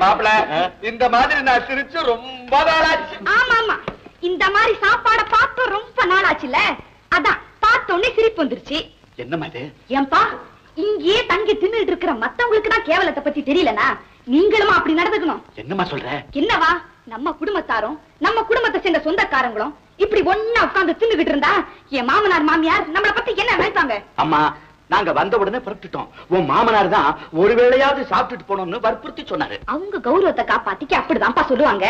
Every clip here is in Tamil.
மாப்பிள இந்த மாதிரி நான் சிரிச்சு ரொம்ப நாளாச்சு. ஆமா ஆமா இந்த மாதிரி சாப்பாட பார்த்து ரொம்ப நாளாச்சுல அதான் பார்த்த உடனே சிரிப்பு வந்துருச்சு. என்னம்மா இது? ஏன்பா இங்கேயே தங்கி தின்னுட்டு இருக்கிற மத்தவங்களுக்கு தான் கேவலத்தை பத்தி தெரியலனா? நீங்களும் அப்படி நடந்துக்கணும். என்னம்மா சொல்ற? என்னவா? நம்ம குடும்பத்தாரும் நம்ம குடும்பத்தை சேர்ந்த சொந்தக்காரங்களும் இப்படி ஒண்ணா உட்கார்ந்து தின்னுகிட்டு இருந்தா என் மாமனார் மாமியார் நம்மள பத்தி என்ன நினைப்பாங்க? அம்மா நாங்க வந்த உடனே புறப்பட்டுட்டோம். உன் மாமனார் தான் ஒரு வேளையாவது சாப்பிட்டுட்டு போனோம்னு வற்புறுத்தி சொன்னாரு. அவங்க கௌரவத்தை காப்பாத்திக்க அப்படிதான்ப்பா சொல்லுவாங்க.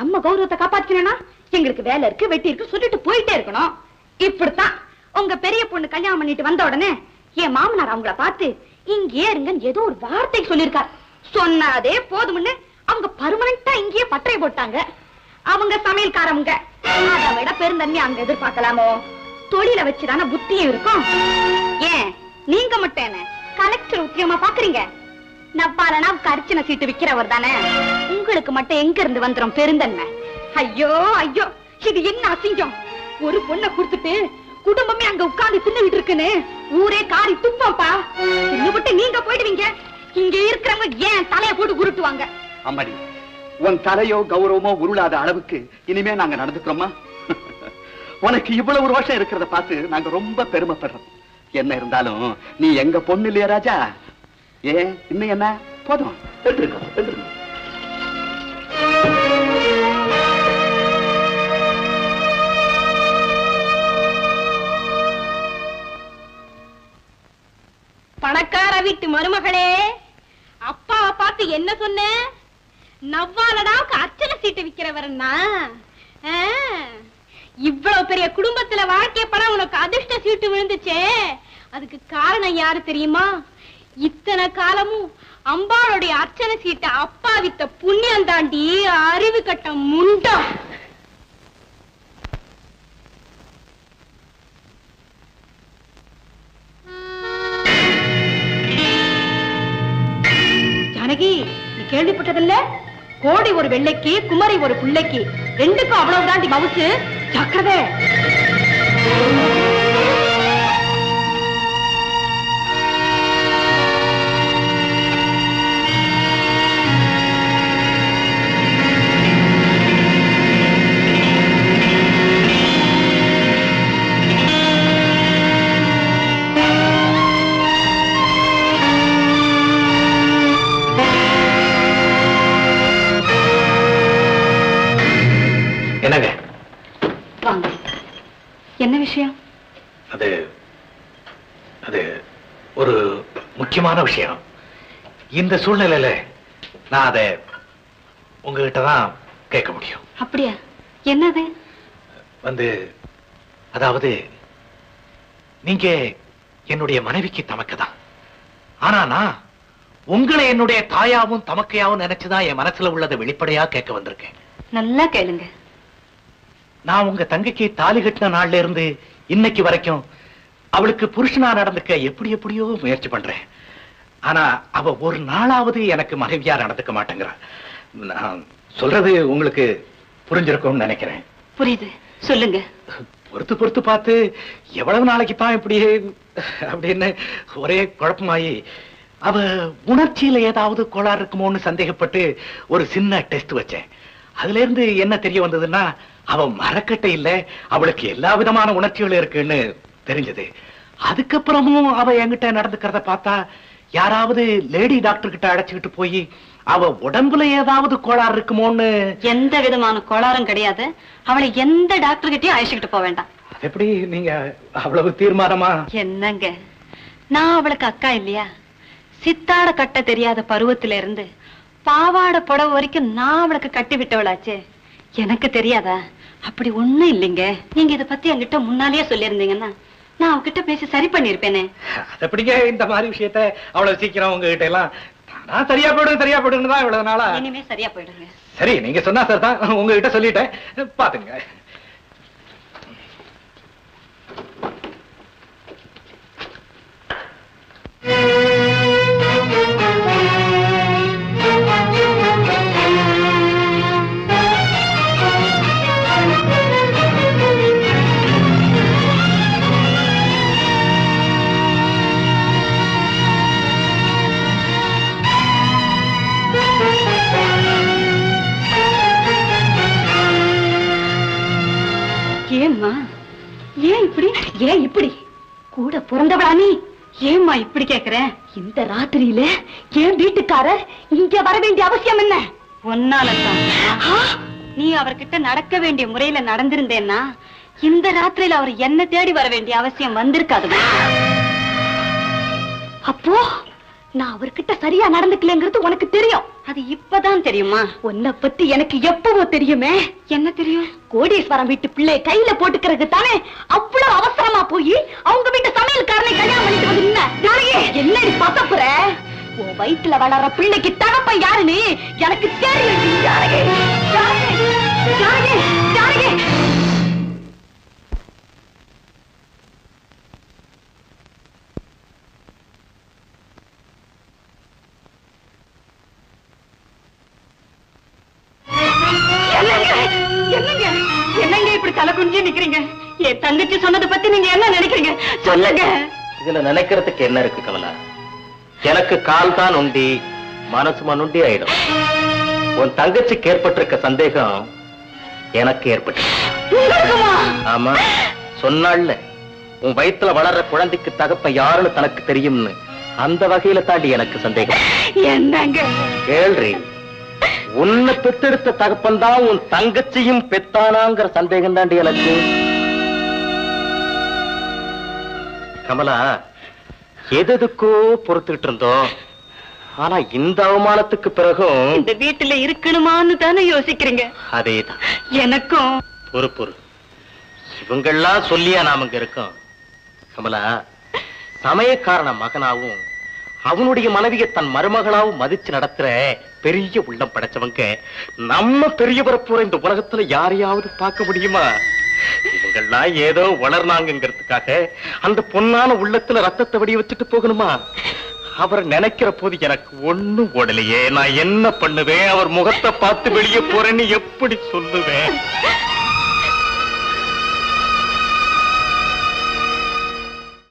நம்ம கௌரவத்தை காப்பாத்திக்கணும்னா எங்களுக்கு வேலை இருக்கு வெட்டி இருக்கு சொல்லிட்டு போயிட்டே இருக்கணும். இப்படித்தான் உங்க பெரிய பொண்ணு கல்யாணம் பண்ணிட்டு வந்த உடனே என் மாமனார் அவங்கள பார்த்து இங்கே இருங்கன்னு ஏதோ ஒரு வார்த்தை சொல்லியிருக்கார். சொன்னதே போதும்னு அவங்க பர்மனண்டா இங்கேயே பட்டறை போட்டாங்க. அவங்க சமையல்காரவங்க. அதை விட பெருந்தன்மை அங்க எதிர்பார்க்கலாமோ? தொழில வச்சுதானே புத்தியும் இருக்கும். ஏன்? நீங்க மட்டும் என்ன? கலெக்டர் உத்தியமா பாக்குறீங்க? நப்பாலனா கரிச்சின சீட்டு விக்கிறவர் தானே? உங்களுக்கு மட்டும் எங்க இருந்து வந்துரும் பெருந்தன்மை? ஐயோ ஐயோ இது என்ன அசிங்கம்? ஒரு பொண்ணை கொடுத்துட்டு குடும்பமே அங்க உட்கார்ந்து தின்னுகிட்டு இருக்குன்னு ஊரே காரி துப்பப்பா தின்னுபிட்டு நீங்க போயிடுவீங்க. இங்க இருக்கிறவங்க ஏன் தலைய போட்டு உருட்டுவாங்க? அம்மாடி உன் தலையோ கௌரவமோ உருளாத அளவுக்கு இனிமே நாங்க நடந்துக்கிறோமா? உனக்கு இவ்வளவு ரோஷம் இருக்கிறத பார்த்து நாங்க ரொம்ப பெருமைப்படுறோம். என்ன இருந்தாலும் நீ எங்க பொண்ணு இல்லையா ராஜா? ஏன் இன்னும் என்ன? போதும். பணக்கார வீட்டு மருமகளே அப்பாவை பார்த்து என்ன சொன்ன? நவ்வாலடாவுக்கு அர்ச்சனை சீட்டு விக்கிறவரன்னா ஆ, இவ்வளவு பெரிய குடும்பத்துல வாழ்க்கை படம் உனக்கு அதிர்ஷ்ட சீட்டு விழுந்துச்சே. அதுக்கு காரணம் யாரு தெரியுமா? இத்தனை காலமும் அம்பாளுடைய அர்ச்சனை சீட்டை அப்பா வித்த புண்ணியம் தாண்டி அறிவு கட்ட முண்டம் ஜானகி நீ கேள்விப்பட்டதில்ல? கோடி ஒரு வெள்ளைக்கு குமரி ஒரு பிள்ளைக்கு. ரெண்டுக்கும் அவ்வளவு பவுச்சு மவுசு ஜாக்கிரதை. முக்கியமான விஷயம். இந்த சூழ்நிலையில நான் அதை உங்ககிட்ட தான் கேட்க முடியும். அப்படியா? என்னது? வந்து அதாவது நீங்க என்னுடைய மனைவிக்கு தமக்கு தான். ஆனா நான் உங்களை என்னுடைய தாயாவும் தமக்கையாவும் நினைச்சுதான் என் மனசுல உள்ளதை வெளிப்படையா கேட்க வந்திருக்கேன். நல்லா கேளுங்க. நான் உங்க தங்கைக்கு தாலி கட்டின நாள்ல இருந்து இன்னைக்கு வரைக்கும் அவளுக்கு புருஷனா நடந்துக்க எப்படி எப்படியோ முயற்சி பண்றேன். ஆனா அவ ஒரு நாளாவது எனக்கு மனைவியா நடந்துக்க மாட்டேங்கிறா. நான் சொல்றது உங்களுக்கு புரிஞ்சிருக்கும்னு நினைக்கிறேன். புரியுது. சொல்லுங்க. பொறுத்து பொறுத்து பார்த்து எவ்வளவு நாளைக்கு தான் இப்படி அப்படின்னு ஒரே குழப்பமாயி அவ உணர்ச்சியில ஏதாவது கோளாறு இருக்குமோன்னு சந்தேகப்பட்டு ஒரு சின்ன டெஸ்ட் வச்சேன். அதுல இருந்து என்ன தெரிய வந்ததுன்னா அவ மரக்கட்டை இல்ல அவளுக்கு எல்லா விதமான உணர்ச்சிகளும் இருக்குன்னு தெரிஞ்சது. அதுக்கப்புறமும் அவ என்கிட்ட நடந்துக்கிறத பார்த்தா யாராவது லேடி டாக்டர் கிட்ட அழைச்சுக்கிட்டு போய் அவ உடம்புல ஏதாவது கோளாறு இருக்குமோன்னு? எந்த விதமான கோளாறும் கிடையாது. அவளை எந்த டாக்டர் கிட்டயும் அழைச்சிக்கிட்டு போக வேண்டாம். எப்படி நீங்க அவ்வளவு தீர்மானமா? என்னங்க? நான் அவளுக்கு அக்கா இல்லையா? சித்தாட கட்ட தெரியாத பருவத்தில இருந்து பாவாடை புடவை வரைக்கும் நான் அவளுக்கு கட்டி விட்டவளாச்சே. எனக்கு தெரியாதா? அப்படி ஒண்ணும் இல்லைங்க. நீங்க இத பத்தி என்கிட்ட முன்னாலேயே சொல்லியிருந்தீங்கன்னா நான் அவகிட்ட பேசி சரி பண்ணிருப்பேனே அது எப்படிங்க இந்த மாதிரி விஷயத்த அவ்வளவு சீக்கிரம் உங்ககிட்ட எல்லாம். நான் சரியா போயிடும் சரியா போயிடும் தான் இவ்வளவு நாளா. இனிமே சரியா போயிடுங்க. சரி நீங்க சொன்னா சார் தான் உங்ககிட்ட சொல்லிட்டேன். பாத்துங்க. ஏமா ஏன் இப்படி? ஏன் இப்படி? கூட பிறந்தவளா நீ? ஏம்மா இப்படி கேக்குற? இந்த ராத்திரியில ஏன் வீட்டுக்காரர் இங்க வர வேண்டிய அவசியம் என்ன? ஒன்னாலதான் நீ அவர்கிட்ட நடக்க வேண்டிய முறையில நடந்திருந்தேன்னா இந்த ராத்திரியில அவர் என்ன தேடி வர வேண்டிய அவசியம் வந்திருக்காது. அப்போ? நான் அவர்கிட்ட சரியா நடந்துக்கலங்கிறது உனக்கு தெரியும். அது இப்பதான் தெரியுமா? உன்னை பத்தி எனக்கு எப்பவோ தெரியுமே. என்ன தெரியும்? கோடீஸ்வரம் வீட்டு பிள்ளை கையில போட்டுக்கிறது தானே அவ்வளவு அவசரமா போய் அவங்க வீட்டு சமையல்காரனை கல்யாணம் பண்ணிட்டு வந்து நின்ன. என்னடி பசப்புற உன் வயித்துல வளர்ற பிள்ளைக்கு தகப்பன் யாருன்னு எனக்கு தெரியும். என்னங்க? இப்படி தலை குனிஞ்சு நிக்கிறீங்க? என் தங்கச்சி சொன்னதை பத்தி நீங்க என்ன நினைக்கிறீங்க? சொல்லுங்க. இதுல நினைக்கிறதுக்கு என்ன இருக்கு கமலா? எனக்கு கால் தான் உண்டி மனசு மனுண்டி ஆயிடும். உன் தங்கச்சிக்கு ஏற்பட்டிருக்க சந்தேகம் எனக்கு ஏற்பட்டு ஆமா. சொன்னாள்ல உன் வயித்துல வளர்ற குழந்தைக்கு தகப்ப யாருன்னு தனக்கு தெரியும்னு. அந்த வகையில தாண்டி எனக்கு சந்தேகம். என்னங்க? கேள்றி. உன்னை பெத்தெடுத்த தகப்பன் தான் உன் தங்கச்சியும் பெத்தானாங்கிற சந்தேகம் தாண்டி எனக்கு. கமலா எது எதுக்கோ பொறுத்துக்கிட்டு இருந்தோம். ஆனா இந்த அவமானத்துக்கு பிறகும் இந்த வீட்டுல இருக்கணுமான்னு தானே யோசிக்கிறீங்க? அதேதான். எனக்கும். பொறு பொறு. இவங்கெல்லாம் சொல்லியா நாம இங்க இருக்கோம்? கமலா சமயக்காரன மகனாவும் அவனுடைய மனைவியை தன் மருமகளாவும் மதிச்சு நடத்துற பெரிய உள்ளம் படைச்சவங்க. நம்ம பெரிய போற இந்த உலகத்துல யாரையாவது பார்க்க முடியுமா? இவங்கெல்லாம் ஏதோ வளர்னாங்கிறதுக்காக அந்த பொன்னான உள்ளத்துல ரத்தத்தை வடிய வச்சுட்டு போகணுமா? அவர் நினைக்கிற போது எனக்கு ஒண்ணும் ஓடலையே. நான் என்ன பண்ணுவேன்? அவர் முகத்தை பார்த்து வெளியே போறேன்னு எப்படி சொல்லுவேன்?